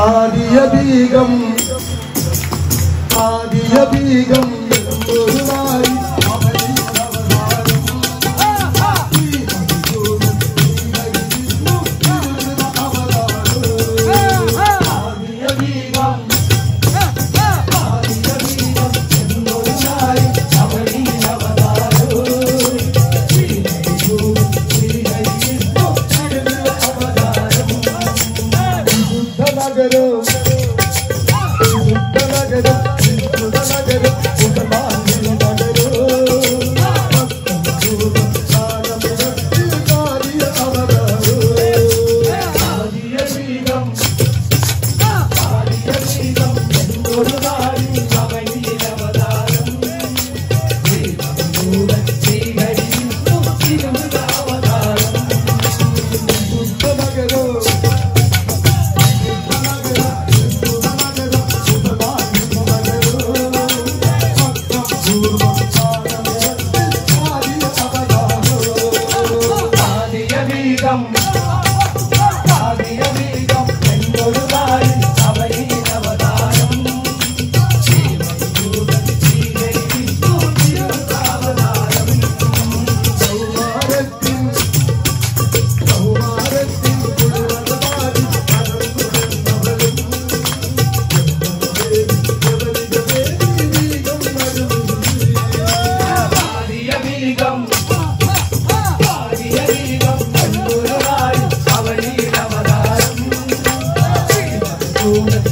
ആദിയ ബീഗം ആദിയ ബീഗം നാരി ಜಗದ சங்கீதம் Thank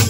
you.